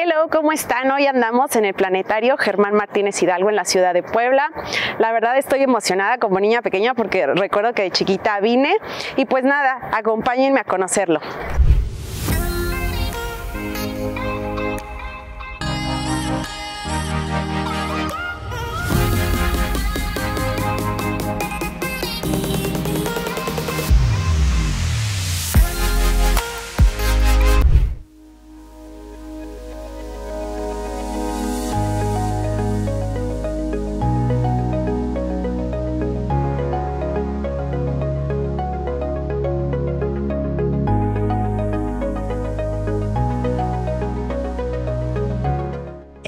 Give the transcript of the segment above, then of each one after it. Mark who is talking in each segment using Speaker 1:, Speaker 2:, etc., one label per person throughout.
Speaker 1: Hello, ¿cómo están? Hoy andamos en el planetario Germán Martínez Hidalgo en la ciudad de Puebla. La verdad estoy emocionada como niña pequeña porque recuerdo que de chiquita vine y pues nada, acompáñenme a conocerlo.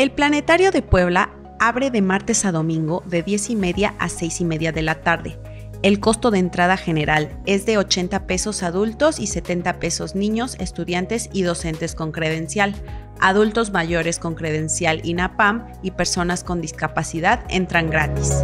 Speaker 2: El Planetario de Puebla abre de martes a domingo de 10 y media a 6 y media de la tarde. El costo de entrada general es de 80 pesos adultos y 70 pesos niños, estudiantes y docentes con credencial. Adultos mayores con credencial INAPAM y personas con discapacidad entran gratis.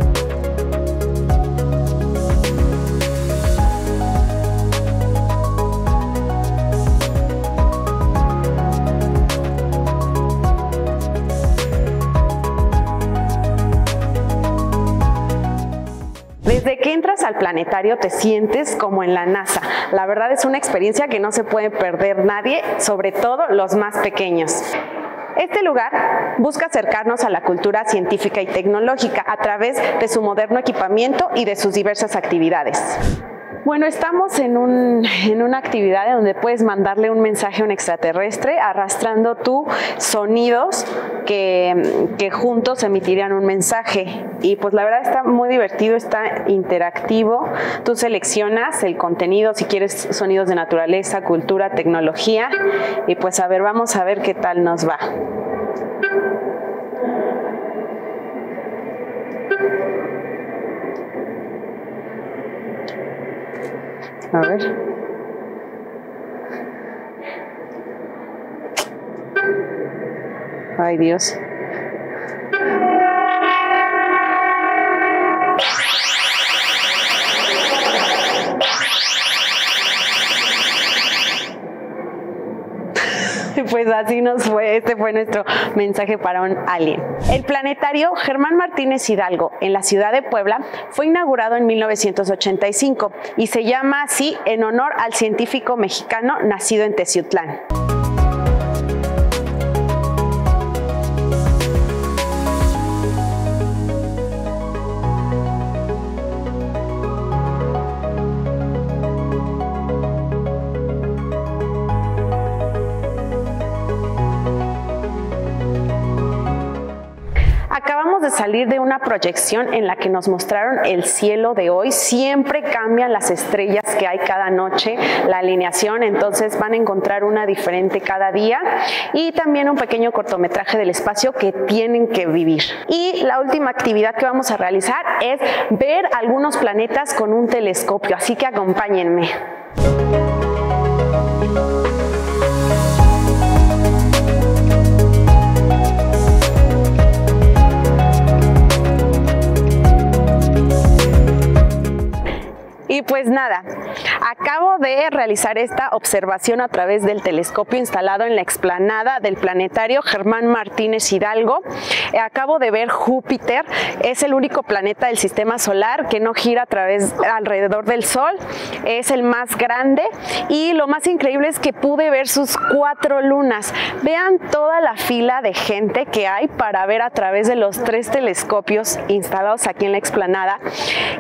Speaker 1: Al planetario te sientes como en la NASA. La verdad es una experiencia que no se puede perder nadie, sobre todo los más pequeños. Este lugar busca acercarnos a la cultura científica y tecnológica a través de su moderno equipamiento y de sus diversas actividades. Bueno, estamos en, una actividad donde puedes mandarle un mensaje a un extraterrestre arrastrando tú sonidos que, que juntos emitirían un mensaje. Y pues la verdad está muy divertido, está interactivo. Tú seleccionas el contenido, si quieres sonidos de naturaleza, cultura, tecnología. Y pues a ver, vamos a ver qué tal nos va. A ver. Ay, Dios. Pues así nos fue, este fue nuestro mensaje para un alien. El planetario Germán Martínez Hidalgo en la ciudad de Puebla fue inaugurado en 1985 y se llama así en honor al científico mexicano nacido en Teciutlán. De salir de una proyección en la que nos mostraron el cielo de hoy. Siempre cambian las estrellas que hay cada noche, la alineación, entonces van a encontrar una diferente cada día y también un pequeño cortometraje del espacio que tienen que vivir. Y la última actividad que vamos a realizar es ver algunos planetas con un telescopio, así que acompáñenme. Pues nada, acabo de realizar esta observación a través del telescopio instalado en la explanada del planetario Germán Martínez Hidalgo. Eh, acabo de ver Júpiter, es el único planeta del sistema solar que no gira a través alrededor del Sol, es el más grande y lo más increíble es que pude ver sus cuatro lunas. Vean toda la fila de gente que hay para ver a través de los tres telescopios instalados aquí en la explanada.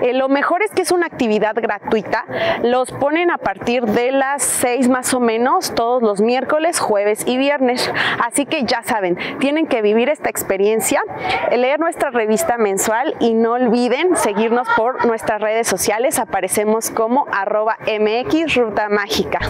Speaker 1: Eh, lo mejor es que es una actividad gratuita. Los ponen a partir de las 6 más o menos todos los miércoles, jueves y viernes. Así que ya saben, tienen que vivir esta experiencia, leer nuestra revista mensual y no olviden seguirnos por nuestras redes sociales. Aparecemos como arroba mx ruta mágica.